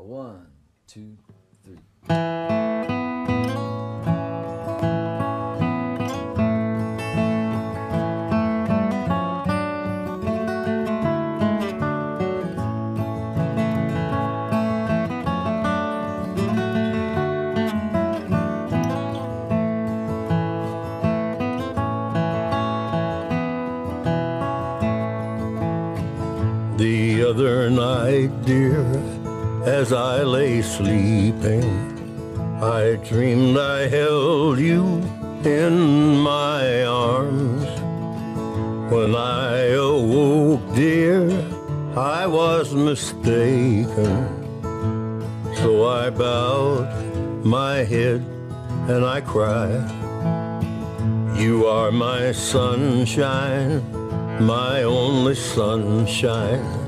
One, two, three. The other night, dear, as I lay sleeping, I dreamed I held you in my arms. When I awoke, dear, I was mistaken. So I bowed my head and I cried. You are my sunshine, my only sunshine.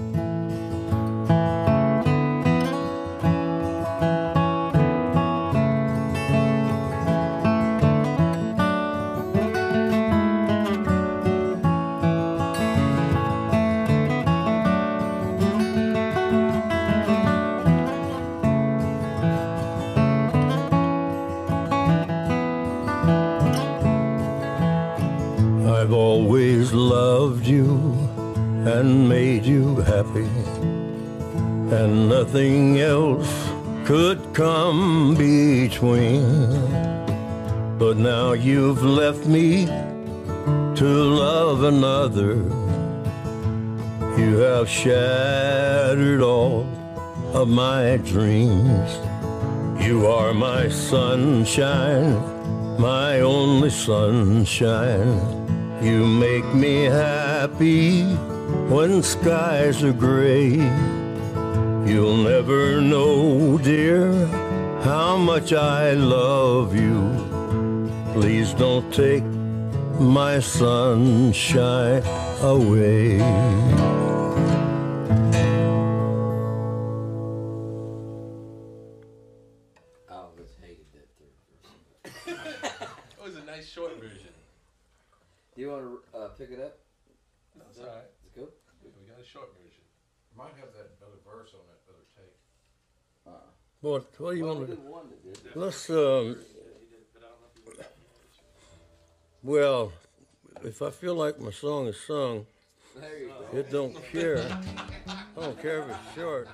Loved you and made you happy, and nothing else could come between. But now you've left me to love another. You have shattered all of my dreams. You are my sunshine, my only sunshine. You make me happy when skies are gray. You'll never know, dear, how much I love you. Please don't take my sunshine away. Elvis hated that third verse. It was a nice short version. Do you want to uh, pick it up? That's all right. Is it cool? We got a short version. Might have that other verse on that other tape. Uh, What, what do you well, want to did one that did. Let's, um, well, if I feel like my song is sung, There you go. it don't care. I don't care if it's short.